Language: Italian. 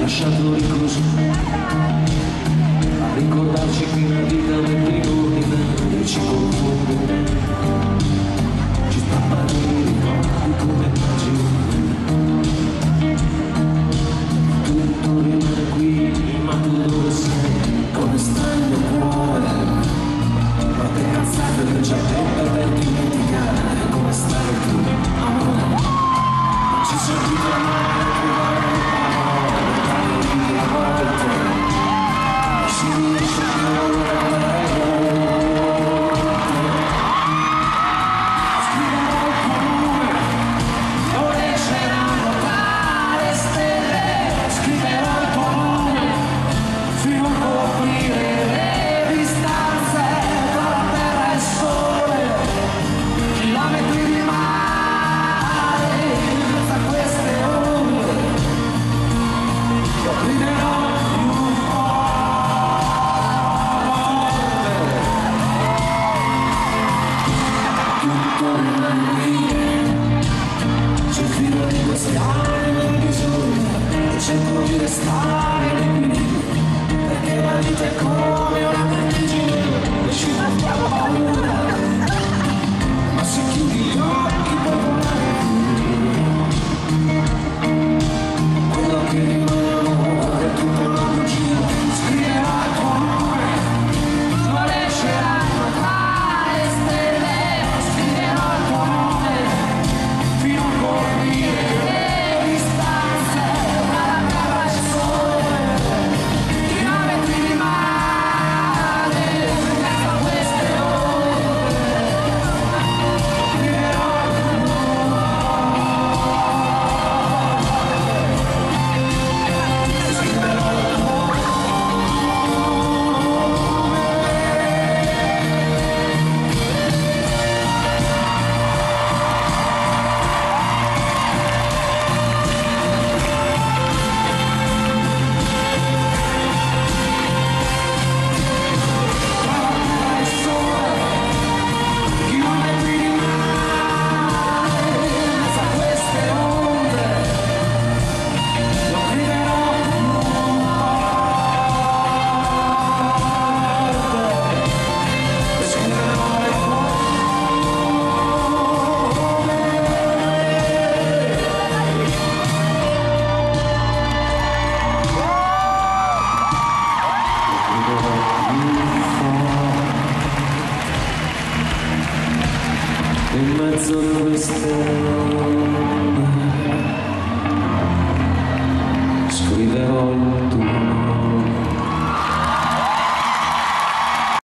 Lasciando così a ricordarci che la vita Przykro mi jest fajny, tak In my soul,